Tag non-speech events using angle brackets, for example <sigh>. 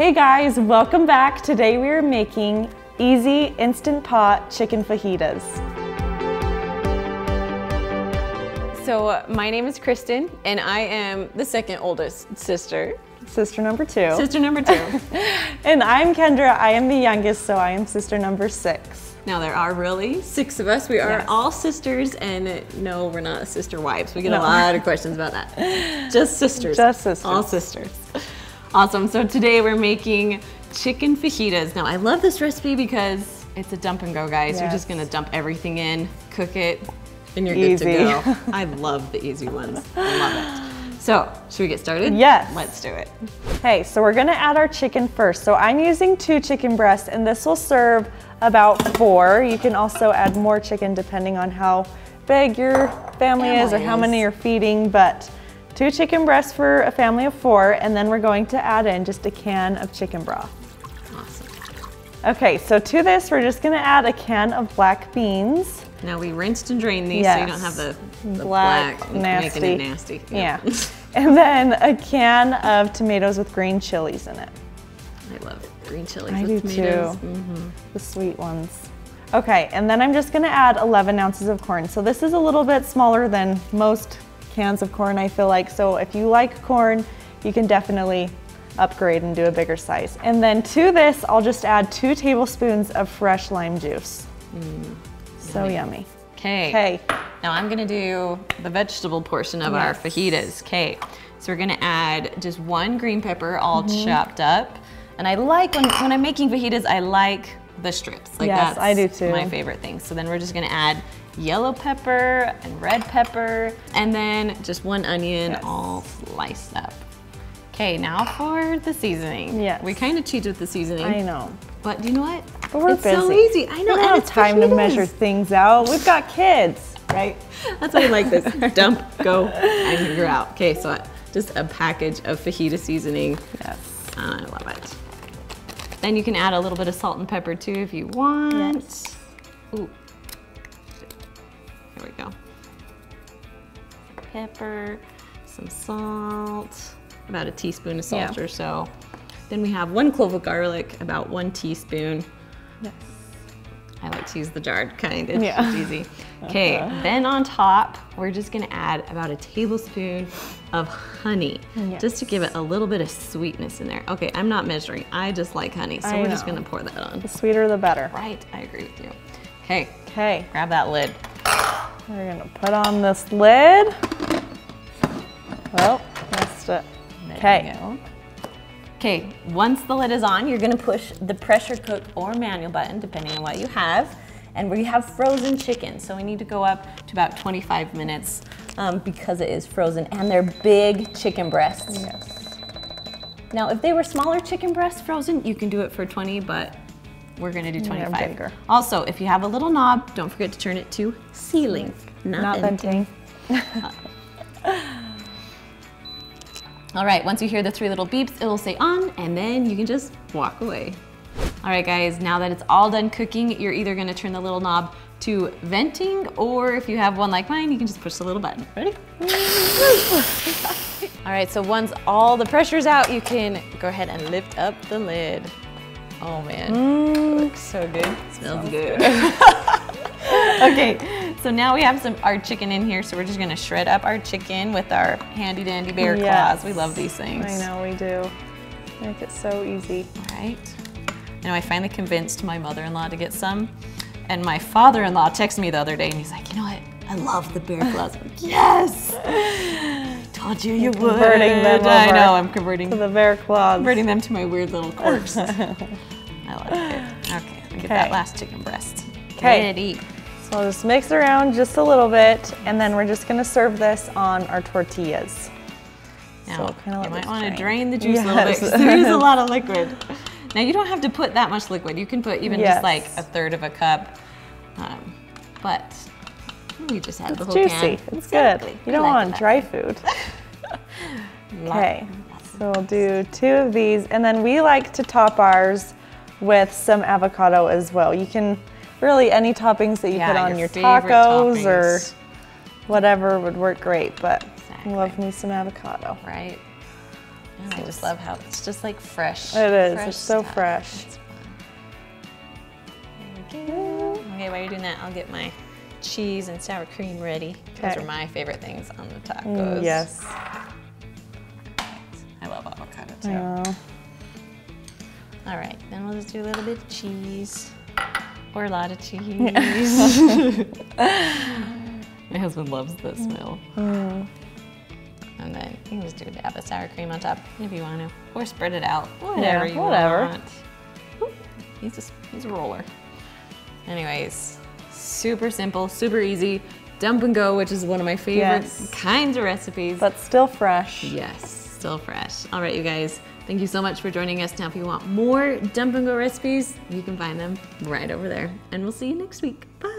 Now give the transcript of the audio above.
Hey guys, welcome back. Today we are making easy instant pot chicken fajitas. So my name is Kristen and I am the second oldest sister. Sister number two. Sister number two. <laughs> and I'm Kendra. I am the youngest, so I am sister number six. Now there are really six of us. We are Yes. all sisters and no, we're not sister wives. We get a lot of questions about that. <laughs> Just sisters. Just sisters. All sisters. Awesome. So today we're making chicken fajitas. Now I love this recipe because it's a dump and go, guys. You're just gonna dump everything in, cook it, and you're Easy. good to go. <laughs> I love the easy ones. I love it. So, should we get started? Yes. Let's do it. Okay, so we're gonna add our chicken first. So I'm using two chicken breasts and this will serve about four. You can also add more chicken depending on how big your family is or how many you're feeding, but two chicken breasts for a family of four and then we're going to add in just a can of chicken broth. Awesome. Okay, so to this, we're just gonna add a can of black beans. Now we rinsed and drained these so you don't have the, the Black, black, nasty. making it nasty. Yeah. <laughs> and then a can of tomatoes with green chilies in it. I love it. green chilies I do with tomatoes. too. The sweet ones. Okay, and then I'm just gonna add 11 ounces of corn. So this is a little bit smaller than most cans of corn, I feel like. So if you like corn, you can definitely upgrade and do a bigger size. And then to this, I'll just add two tablespoons of fresh lime juice. so yummy. Okay. Okay, Now I'm gonna do the vegetable portion of our fajitas. Okay. So we're gonna add just one green pepper all Mm-hmm. chopped up. And I like, when, when I'm making fajitas, I like the strips. Like Yes, that's I do too. my favorite thing. So then we're just gonna add yellow pepper and red pepper, and then just one onion Yes. all sliced up. Okay, now for the seasoning. Yes. We kind of cheat with the seasoning. I know. But do you know what? But we're it's busy. so easy. I know. We don't have time to measure things out. We've got kids, right? <laughs> That's why I like this. Dump, go, and you're out. Okay, so just a package of fajita seasoning. Yes. I love it. Then you can add a little bit of salt and pepper too if you want. Yes. Ooh. There we go. Pepper, some salt, about a teaspoon of salt Yeah. or so. Then we have one clove of garlic, about one teaspoon. Yes. To use the jarred kind, it's Yeah. just easy. Okay, then on top, we're just gonna add about a tablespoon of honey, Yes. just to give it a little bit of sweetness in there. Okay, I'm not measuring, I just like honey, so I we're just gonna pour that on. The sweeter the better. Right, I agree with you. Okay, Okay, grab that lid. we're gonna put on this lid. Oh, missed it. Okay. Okay, once the lid is on, you're gonna push the pressure cook or manual button, depending on what you have. And we have frozen chicken, so we need to go up to about 25 minutes um, because it is frozen. And they're big chicken breasts. Yes. Now, if they were smaller chicken breasts frozen, you can do it for 20, but we're gonna do 25. bigger. Also, if you have a little knob, don't forget to turn it to sealing, not, Not venting. <laughs> venting. All right, once you hear the three little beeps, it'll say on, and then you can just walk away. All right, guys, now that it's all done cooking, you're either gonna turn the little knob to venting, or if you have one like mine, you can just push the little button. Ready? <laughs> all right, so once all the pressure's out, you can go ahead and lift up the lid. Oh man, mm. looks so good. Smells good. <laughs> okay, so now we have some our chicken in here, so we're just gonna shred up our chicken with our handy dandy bear Yes. claws. We love these things. I know we do. Make it so easy. All right. Now I finally convinced my mother-in-law to get some, and my father-in-law texted me the other day, and he's like, you know what? I love the bear claws. I'm like, yes. I <laughs> told you you would. Converting them I know. I'm converting To the bear claws. converting them to my weird little quirks. <laughs> I like it. Okay, get that last chicken breast. 'Kay. Ready. So I'll just mix around just a little bit, and then we're just gonna serve this on our tortillas. Now, So kinda you might want to drain. drain the juice a little bit there is a <laughs> lot of liquid. Now you don't have to put that much liquid. You can put even Yes. just like a third of a cup, um, but we just add the whole juicy. can. It's Exactly. good. You don't like want that dry food. <laughs> Okay, so we'll do two of these, and then we like to top ours with some avocado as well. You can really any toppings that you Yeah, put on your your, tacos or whatever would work great. But Exactly. love me some avocado. right? I just love how it's just like fresh. It is. fresh It's so stuff. fresh. It's fun. There we go. Okay, while you're doing that, I'll get my cheese and sour cream ready. Those are my favorite things on the tacos. Mm, yes. I love avocado too. All right, then we'll just do a little bit of cheese or a lot of cheese. <laughs> My husband loves the smell. Mm. And then you can just do a dab of sour cream on top if you want to, or spread it out, whatever you whatever. want. Oop, He's a, he's a roller. Anyways, super simple, super easy. Dump and go, which is one of my favorite Yes. kinds of recipes. But still fresh. Yes, still fresh. All right, you guys, thank you so much for joining us. Now, if you want more dump and go recipes, you can find them right over there. And we'll see you next week. Bye.